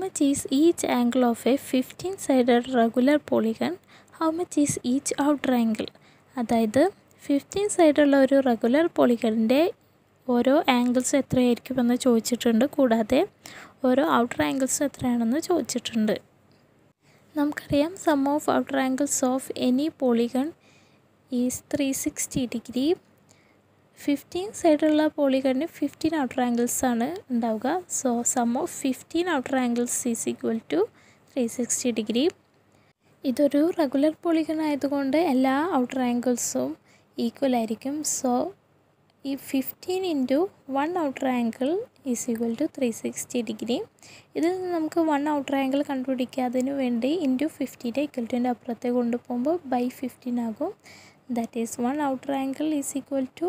Much is each angle of a fifteen sided regular polygon how much is each outer angle അതായത് fifteen സൈഡുള്ള ഒരു regular പോളിഗണിന്റെ ഓരോ angles എത്രയായിരിക്കുമെന്ന് ചോദിച്ചിട്ടുണ്ട്. കൂടാതെ ഓരോ ഔട്ടർ ആംഗിൾസ് എത്രയാണെന്ന് ചോദിച്ചിട്ടുണ്ട്. നമുക്കറിയാം sum of outer angles of any polygon is three sixty degree fifteen സൈഡുള്ള പോളിഗണിന് ഫിഫ്റ്റീൻ ഔട്ടർ ആംഗിൾസ് ആണ് ഉണ്ടാവുക. So sum of fifteen outer angles is equal to three sixty degree ഇതൊരു റെഗുലർ പോളിഗൺ ആയതുകൊണ്ട് എല്ലാ outer ആംഗിൾസും ഈക്വൽ ആയിരിക്കും. So ഈ fifteen into one outer angle is equal to three sixty degree ഇതിൽ നിന്ന് നമുക്ക് വൺ ഔട്ടർ ആംഗിൾ കണ്ടുപിടിക്കാതിന് വേണ്ടി ഇന്റു ഫിഫ്റ്റീന്റെ ഈക്വൽ ടുവിന്റെ അപ്പുറത്തെ കൊണ്ടുപോകുമ്പോൾ ബൈ ഫിഫ്റ്റീൻ ആകും. That is one outer angle is equal to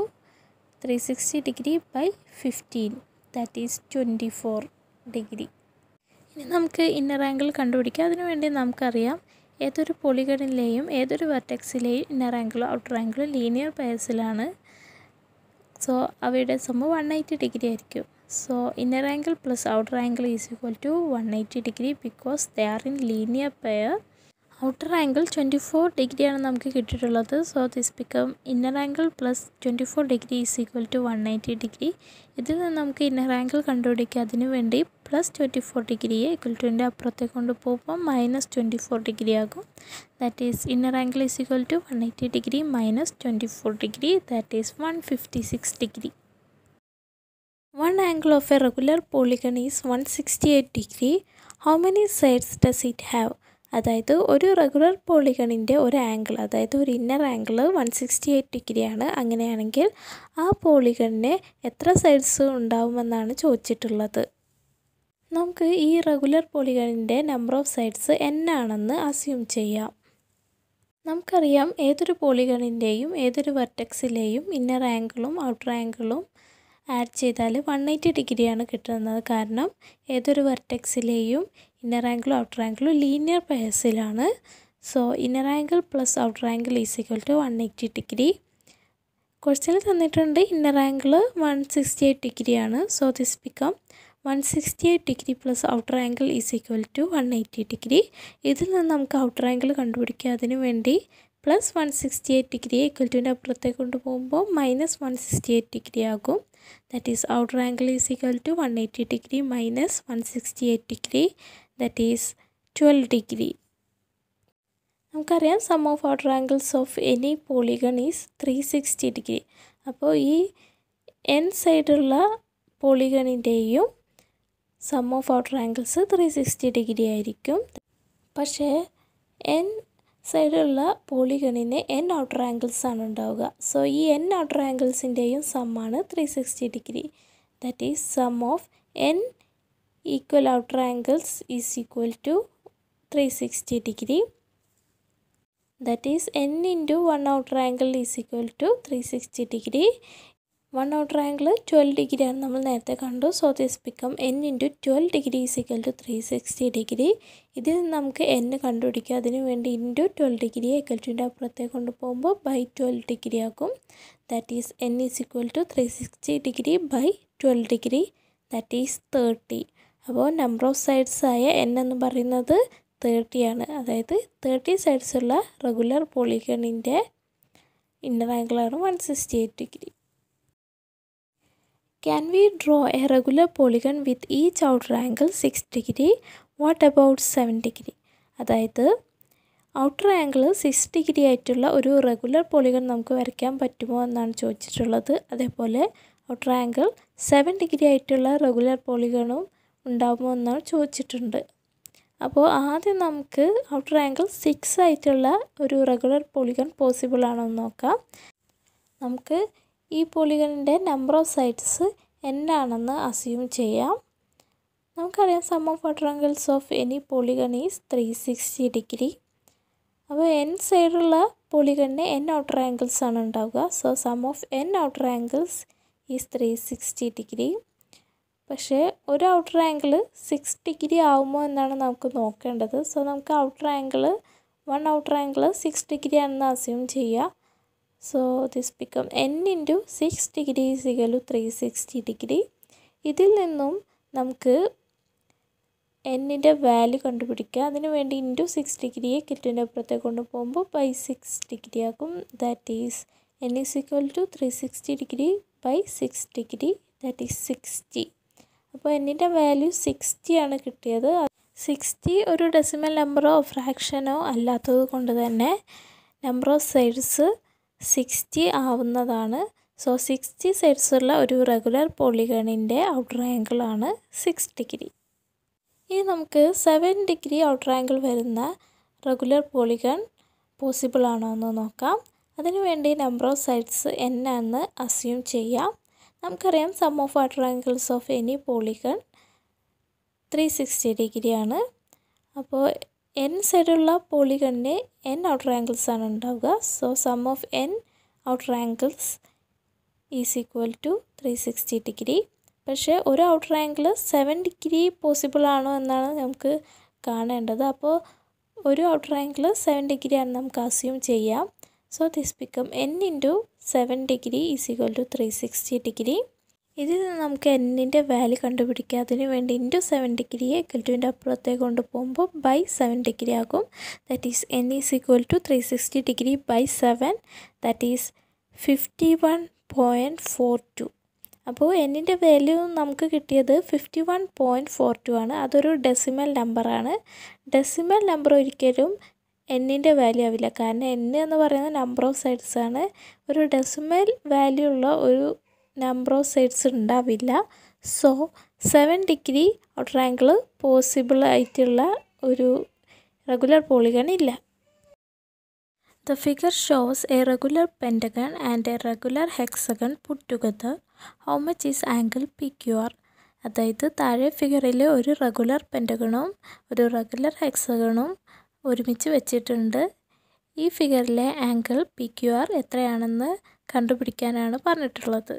three sixty degree by fifteen that is twenty four degree ഇനി നമുക്ക് ഇന്നർ ആംഗിൾ കണ്ടുപിടിക്കാം. അതിനു വേണ്ടി നമുക്കറിയാം ഏതൊരു പോളിഗണിലെയും ഏതൊരു വെർട്ടെക്സിലെയും ഇന്നർ ആംഗിളും ഔട്ടർ ആംഗിളും ലീനിയർ പേഴ്സിലാണ് സോ അവയുടെ സമ്മ വൺ എയ്റ്റി ഡിഗ്രി ആയിരിക്കും. So inner angle plus outer angle is equal to one eighty degree because they are in linear pair outer angle twenty four ഡിഗ്രിയാണ് നമുക്ക് കിട്ടിയിട്ടുള്ളത്. So this become inner angle plus twenty four degree is equal to one ninety degree ഇതിൽ നിന്ന് നമുക്ക് inner angle കണ്ടുപിടിക്കുക അതിനു വേണ്ടി plus twenty four ഡിഗ്രിയെ equal ടുവിന്റെ അപ്പുറത്തേക്ക് കൊണ്ടുപോകുമ്പോൾ മൈനസ് ട്വന്റി ഫോർ ഡിഗ്രി ആകും. That is inner angle is equal to one eighty degree minus twenty four degree that is one fifty six degree one angle of a regular polygon is one sixty eight degree how many sides does it have അതായത് ഒരു regular പോളിഗണിന്റെ ഒരു angle അതായത് ഒരു inner angle one sixty eight ഡിഗ്രിയാണ്. അങ്ങനെയാണെങ്കിൽ ആ പോളിഗണിന് എത്ര സൈഡ്സ് ഉണ്ടാവുമെന്നാണ് ചോദിച്ചിട്ടുള്ളത്. നമുക്ക് ഈ റെഗുലർ പോളിഗണിന്റെ നമ്പർ ഓഫ് സൈഡ്സ് എൻ ആണെന്ന് അസ്യൂം ചെയ്യാം. നമുക്കറിയാം ഏതൊരു പോളിഗണിന്റെയും ഏതൊരു വെർട്ടെക്സിലെയും ഇന്നർ ആംഗിളും ഔട്ടർ ആംഗിളും ആഡ് ചെയ്താൽ വൺ എയ്റ്റി ഡിഗ്രിയാണ് കിട്ടുന്നത്. കാരണം ഏതൊരു വെർട്ടെക്സിലെയും ഇന്നർ ആംഗിളും ഔട്ടർ ആംഗിളും linear പെയർസിലാണ് so inner angle plus outer angle is equal to one eighty degree question തന്നിട്ടുണ്ട് inner angle one sixty eight ഡിഗ്രിയാണ് so this become one sixty eight degree plus outer angle is equal to one eighty degree ഇതിൽ നിന്ന് നമുക്ക് outer angle കണ്ടുപിടിക്കുക അതിനു വേണ്ടി plus one sixty eight degree equal ടുവിന്റെ അപ്പുറത്തേക്ക് കൊണ്ടുപോകുമ്പോൾ minus one sixty eight degree ആകും. That is outer angle is equal to one eighty degree minus one sixty eight degree that is twelve degree നമുക്കറിയാം sum of outer angles of any polygon is three sixty degree അപ്പോൾ ഈ N സൈഡുള്ള പോളിഗണിന്റെയും sum of outer angles three sixty degree ആയിരിക്കും. പക്ഷേ N സൈഡുള്ള പോളിഗണിന് N outer angles ആണ് ഉണ്ടാവുക. സോ ഈ എൻ ഔട്ടർ ആംഗിൾസിന്റെയും സമ്മാണ് three sixty degree that is sum of N angles is equal to three sixty degree that is N into one outer angle is equal to three sixty degree one outer angle twelve ഡിഗ്രിയാണ് നമ്മൾ നേരത്തെ കണ്ടു. So this become N into twelve degree is equal to three sixty degree ഇതിൽ നിന്ന് നമുക്ക് N കണ്ടുപിടിക്കുക അതിന് വേണ്ടി ഇന്റു ട്വൽവ് ഡിഗ്രി ഈക്വൽ ടുന്റെ അപ്പുറത്തേക്ക് കൊണ്ടുപോകുമ്പോൾ ബൈ ട്വൽവ് ഡിഗ്രി ആക്കും that is N is equal to three sixty degree by twelve degree that is thirty അപ്പോൾ നമ്പർ ഓഫ് സൈഡ്സ് ആയ എൻ എന്ന് പറയുന്നത് തേർട്ടിയാണ് അതായത് തേർട്ടി സൈഡ്സ് ഉള്ള റെഗുലർ പോളിഗണിന്റെ inner ആംഗിളാണ് one sixty eight degree can we draw a regular polygon with each outer angle six degree what about seven degree അതായത് outer angle six degree ആയിട്ടുള്ള ഒരു റെഗുലർ പോളിഗൺ നമുക്ക് വരയ്ക്കാൻ പറ്റുമോ എന്നാണ് ചോദിച്ചിട്ടുള്ളത്. അതേപോലെ ഔട്ടർ ആംഗിൾ സെവൻ ഡിഗ്രി ആയിട്ടുള്ള റെഗുലർ പോളിഗണും ഉണ്ടാകുമോ എന്നാണ് ചോദിച്ചിട്ടുണ്ട്. അപ്പോൾ ആദ്യം നമുക്ക് ഔട്ടർ ആംഗിൾ സിക്സ് ആയിട്ടുള്ള ഒരു റെഗുലർ പോളിഗൺ പോസിബിൾ ആണോ എന്ന് നോക്കാം. നമുക്ക് ഈ പോളിഗണിന്റെ നമ്പർ ഓഫ് സൈഡ്സ് എന്നാണെന്ന് അസ്യൂം ചെയ്യാം. നമുക്കറിയാം sum of outer angles of any polygon is three sixty degree അപ്പോൾ എൻ സൈഡുള്ള പോളിഗണിന് എൻ ഔട്ടർ ആംഗിൾസ് ആണ് ഉണ്ടാവുക. So sum of N outer angles is three sixty degree പക്ഷേ ഒരു ഔട്ടർ ആംഗിൾ സിക്സ് ഡിഗ്രി ആവുമോ എന്നാണ് നമുക്ക് നോക്കേണ്ടത്. സോ നമുക്ക് outer angle one outer angle six degree ആണെന്ന് അസ്യൂം ചെയ്യുക. So this become N into six degree is three sixty degree ഇതിൽ നിന്നും നമുക്ക് എന്നിന്റെ വാല്യൂ കണ്ടുപിടിക്കുക. അതിന് വേണ്ടി ഇന്റു സിക്സ് ഡിഗ്രിയെ കിറ്റിന്റെ അപ്പുറത്തേക്ക് കൊണ്ടുപോകുമ്പോൾ ബൈ സിക്സ് ഡിഗ്രി ആകും. That is N is equal to three sixty degree by six degree that is sixty അപ്പോൾ എന്നിന്റെ വാല്യൂ സിക്സ്റ്റി ആണ് കിട്ടിയത്. സിക്സ്റ്റി ഒരു ഡെസിമൽ നമ്പറോ ഫ്രാക്ഷനോ അല്ലാത്തത് കൊണ്ട് തന്നെ നമ്പർ ഓഫ് സൈഡ്സ് സിക്സ്റ്റി ആവുന്നതാണ്. സോ സിക്സ്റ്റി സൈഡ്സ് ഉള്ള ഒരു റെഗുലർ പോളിഗണിന്റെ ഔട്ടർ ആംഗിൾ ആണ് സിക്സ് ഡിഗ്രി ഇനി നമുക്ക് സെവൻ ഡിഗ്രി ഔട്ടർ ആംഗിൾ വരുന്ന റെഗുലർ പോളിഗൺ പോസിബിൾ ആണോ എന്ന് നോക്കാം. അതിനുവേണ്ടി നമ്പർ ഓഫ് സൈഡ്സ് എൻ എന്ന് അസ്യൂം ചെയ്യാം. നമുക്കറിയാം സം ഓഫ് ആ triangles of any polygon three sixty ആണ് അപ്പോൾ എൻ സൈഡുള്ള പോളിഗണിന് എൻ ഔട്ടർ ആംഗിൾസ് ആണ് ഉണ്ടാവുക. So sum of n outer angles is equal to three sixty degree. പക്ഷേ ഒരു outer angle seven degree possible ആണോ എന്നാണ് നമുക്ക് കാണേണ്ടത്. അപ്പോൾ ഒരു ഔട്ടർ ആംഗിൾ സെവൻ ഡിഗ്രി ആണ് നമുക്ക് അസ്യൂം ചെയ്യാം. This become n into seven degree is equal to three sixty degree ഇതിൽ നിന്ന് നമുക്ക് എന്നിന്റെ വാല്യൂ കണ്ടുപിടിക്കുക. അതിന് വേണ്ടി ഇന്റു സെവൻ ഡിഗ്രിയെ ഇക്വൽറ്റുവിന്റെ അപ്പുറത്തേക്ക് കൊണ്ടുപോകുമ്പോൾ ബൈ സെവൻ ഡിഗ്രി ആകും. That is n is equal to three sixty degree by seven that is fifty one point four two അപ്പോൾ എന്നിന്റെ വാല്യൂ നമുക്ക് കിട്ടിയത് fifty one point four two ആണ്. അതൊരു ഡെസിമൽ നമ്പറാണ് ഡെസിമൽ നമ്പർ ഒരിക്കലും എന്നിന്റെ വാല്യൂ ആവില്ല കാരണം എൻ എന്ന് പറയുന്നത് നമ്പർ ഓഫ് സൈഡ്സ് ആണ് ഒരു ഡെസിമൽ വാല്യൂ ഉള്ള ഒരു നമ്പർ ഓഫ് സൈഡ്സ് ഉണ്ടാവില്ല so seven degree angle possible ആയിട്ടുള്ള ഒരു റെഗുലർ പോളിഗൺ ഇല്ല the figure shows a regular pentagon and a regular hexagon put together. How much is angle PQR? അതായത് താഴെ ഫിഗറിൽ ഒരു റെഗുലർ പെന്റഗണും ഒരു റെഗുലർ ഹെക്സഗണും ഒരുമിച്ച് വെച്ചിട്ടുണ്ട്. ഈ ഫിഗറിലെ ആംഗിൾ പി ക്യു ആർ എത്രയാണെന്ന് കണ്ടുപിടിക്കാനാണ് പറഞ്ഞിട്ടുള്ളത്.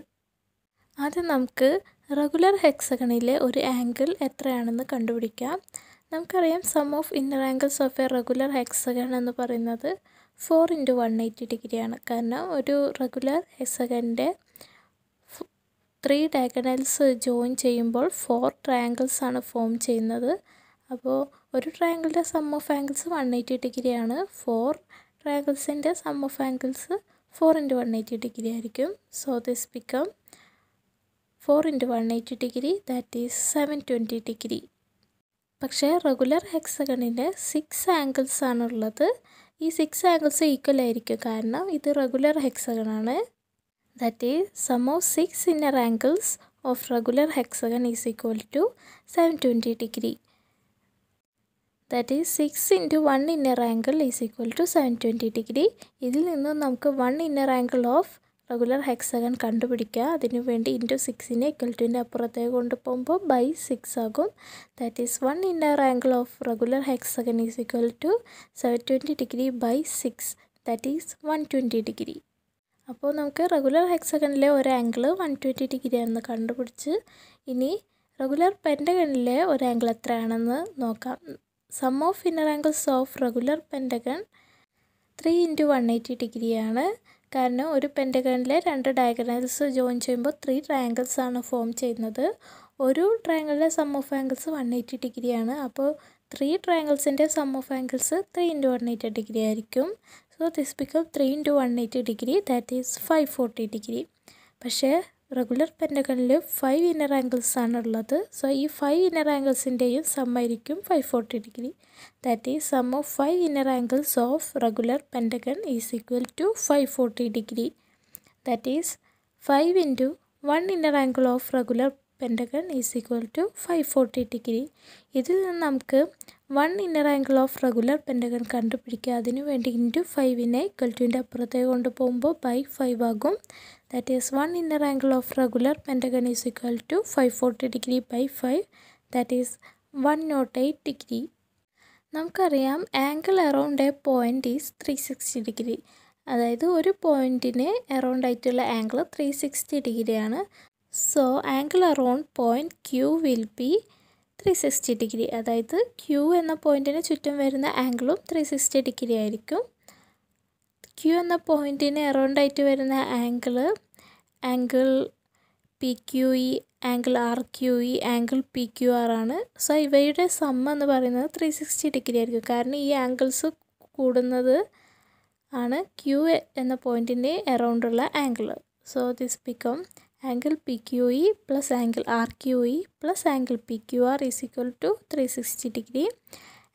ആദ്യം നമുക്ക് റെഗുലർ ഹെക്സഗണിലെ ഒരു ആംഗിൾ എത്രയാണെന്ന് കണ്ടുപിടിക്കാം. നമുക്കറിയാം sum of inner angles of a regular hexagon എന്ന് പറയുന്നത് ഫോർ ഇന്റു വൺ എയ്റ്റി ഡിഗ്രിയാണ്. കാരണം ഒരു റെഗുലർ ഹെക്സഗന്റെ ത്രീ ഡയഗണൽസ് ജോയിൻ ചെയ്യുമ്പോൾ ഫോർ ട്രയാങ്കിൾസ് ആണ് ഫോം ചെയ്യുന്നത്. അപ്പോൾ ഒരു ട്രയാങ്കിളിന്റെ sum of angles one eighty ഡിഗ്രിയാണ് four ട്രയാങ്കിൾസിന്റെ sum of angles four into one eighty degree ആയിരിക്കും. So this become four into one eighty degree that is seven twenty degree പക്ഷേ regular ഹെക്സഗണിന്റെ six angles ആണുള്ളത്. ഈ സിക്സ് ആംഗിൾസ് ഈക്വൽ ആയിരിക്കും. കാരണം ഇത് regular ഹെക്സഗണാണ് that is sum of six inner angles of regular hexagon is equal to seven twenty degree that is six into one inner angle is equal to seven twenty degree ഇതിൽ നിന്നും നമുക്ക് one inner angle of regular hexagon കണ്ടുപിടിക്കുക അതിനുവേണ്ടി into സിക്സിനെ equal ടുവിന്റെ അപ്പുറത്തേക്ക് കൊണ്ടുപോകുമ്പോൾ by six ആകും. That is one inner angle of regular hexagon is equal to seven twenty degree by six that is one twenty degree അപ്പോൾ നമുക്ക് regular ഹെക്സഗണിലെ ഒരു ആംഗിൾ വൺ ട്വന്റി ഡിഗ്രി ആണെന്ന് കണ്ടുപിടിച്ച് ഇനി റെഗുലർ പെന്റഗണിലെ ഒരു ആംഗിൾ എത്രയാണെന്ന് നോക്കാം. Sum of inner angles of regular pentagon three into one eighty ഡിഗ്രിയാണ്. കാരണം ഒരു പെന്റഗണിലെ രണ്ട് ഡയഗണൽസ് ജോയിൻ ചെയ്യുമ്പോൾ ത്രീ ട്രയാങ്കിൾസ് ആണ് ഫോം ചെയ്യുന്നത്. ഒരു ട്രയാങ്കിളിലെ sum of angles one eighty ഡിഗ്രിയാണ്. അപ്പോൾ three ട്രയാങ്കിൾസിന്റെ sum of angles three into one eighty degree ആയിരിക്കും. So this become three into one eighty degree. That is five forty degree. പക്ഷേ regular പെന്റഗണിൽ five inner angles ആണ് ഉള്ളത് so ഈ five inner ആംഗിൾസിന്റെയും some ആയിരിക്കും five forty degree that is sum of five inner angles of regular pentagon is equal to five forty degree that is five into one inner angle of regular pentagon is equal to five forty degree ഇതിൽ നിന്ന് നമുക്ക് one inner angle of regular pentagon കണ്ടുപിടിക്കുക. അതിനു വേണ്ടി into ഫൈവിനെ equal ടുവിന്റെ അപ്പുറത്തേക്ക് കൊണ്ടുപോകുമ്പോൾ by five ആകും. Inner angle of regular pentagon is equal to five forty degree by five that is one not eight degree നമുക്കറിയാം angle around a point is three sixty degree അതായത് ഒരു പോയിന്റിന് around ആയിട്ടുള്ള angle three sixty ഡിഗ്രിയാണ് so angle around point Q will be three sixty degree അതായത് Q എന്ന പോയിന്റിന് ചുറ്റും വരുന്ന ആംഗിളും ത്രീ സിക്സ്റ്റി ഡിഗ്രി ആയിരിക്കും. ക്യൂ എന്ന പോയിന്റിന് എറൗണ്ടായിട്ട് വരുന്ന angle angle P Q E angle R Q E angle P Q R ആണ്. സോ ഇവയുടെ സം എന്ന് പറയുന്നത് ത്രീ സിക്സ്റ്റി ഡിഗ്രി ആയിരിക്കും. കാരണം ഈ ആംഗിൾസ് കൂടുന്നത് ആണ് ക്യു എന്ന പോയിന്റിന്റെ എറൗണ്ടുള്ള angle so this become angle P Q E plus angle R Q E plus angle P Q R is equal to three sixty degree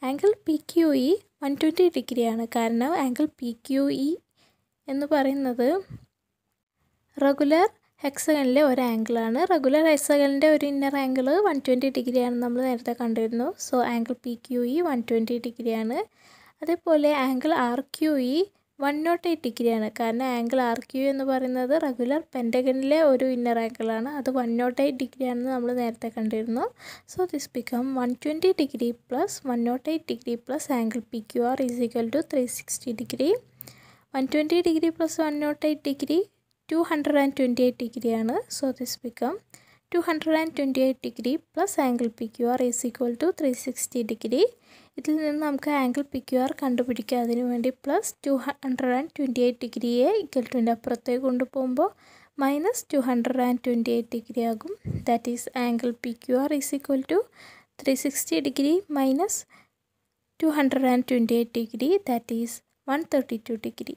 angle P Q E one twenty ഡിഗ്രിയാണ്. കാരണം angle P Q E എന്ന് പറയുന്നത് regular ഹെക്സഗണിലെ ഒരു ആംഗിളാണ്. Regular ഹെക്സഗണിന്റെ ഒരു inner angle one twenty ഡിഗ്രിയാണ് നമ്മൾ നേരത്തെ കണ്ടിരുന്നു. So angle P Q E one twenty ഡിഗ്രിയാണ്. അതേപോലെ angle R Q E one not eight ഡിഗ്രിയാണ്. കാരണം ആംഗിൾ ആർ ക്യു എന്ന് പറയുന്നത് റെഗുലർ പെന്റഗണിലെ ഒരു ഇന്നർ ആംഗിളാണ് അത് വൺ നോട്ട് എയ്റ്റ് ഡിഗ്രിയാണെന്ന് നമ്മൾ നേരത്തെ കണ്ടിരുന്നു. So this become one twenty degree plus one not eight degree plus angle P Q R is equal to three sixty degree one twenty degree plus one not eight degree two hundred and twenty eight ഡിഗ്രിയാണ് so this become two hundred and twenty eight degree plus angle P Q R is equal to three sixty degree ഇതിൽ നിന്ന് നമുക്ക് angle P Q R കണ്ടുപിടിക്കുക അതിനു വേണ്ടി plus two hundred and twenty eight ഡിഗ്രിയെ equal ടുവിന്റെ അപ്പുറത്തേക്ക് കൊണ്ടുപോകുമ്പോൾ minus two hundred and twenty eight degree ആകും that is angle P Q R is equal to three sixty degree minus two hundred and twenty eight degree that is one thirty two degree